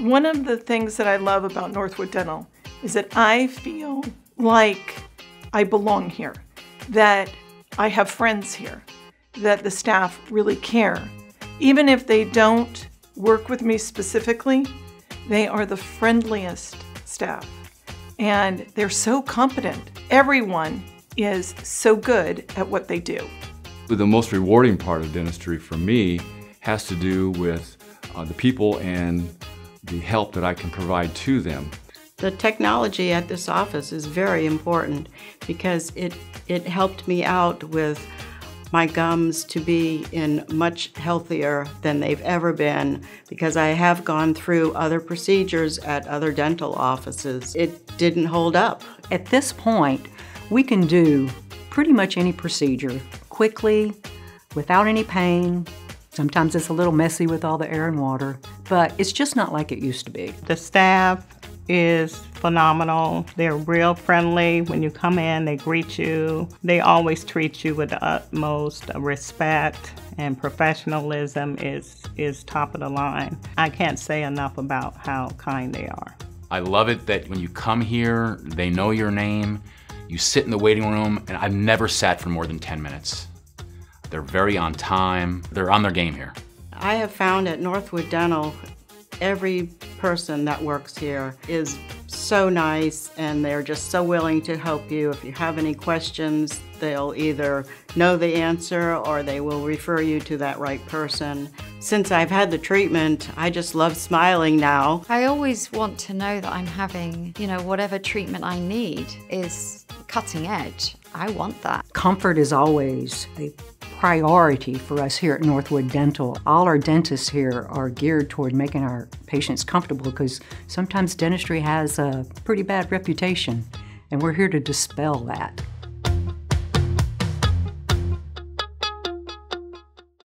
One of the things that I love about Northwood Dental is that I feel like I belong here, that I have friends here, that the staff really care. Even if they don't work with me specifically, they are the friendliest staff and they're so competent. Everyone is so good at what they do. The most rewarding part of dentistry for me has to do with uh, the people and the help that I can provide to them. The technology at this office is very important because it, it helped me out with my gums to be in much healthier than they've ever been because I have gone through other procedures at other dental offices. It didn't hold up. At this point, we can do pretty much any procedure quickly, without any pain, Sometimes it's a little messy with all the air and water, but it's just not like it used to be. The staff is phenomenal. They're real friendly. When you come in, they greet you. They always treat you with the utmost respect and professionalism is is top of the line. I can't say enough about how kind they are. I love it that when you come here, they know your name. You sit in the waiting room, and I've never sat for more than 10 minutes. They're very on time. They're on their game here. I have found at Northwood Dental, every person that works here is so nice and they're just so willing to help you. If you have any questions, they'll either know the answer or they will refer you to that right person. Since I've had the treatment, I just love smiling now. I always want to know that I'm having, you know, whatever treatment I need is cutting edge. I want that. Comfort is always a priority for us here at Northwood Dental. All our dentists here are geared toward making our patients comfortable because sometimes dentistry has a pretty bad reputation, and we're here to dispel that.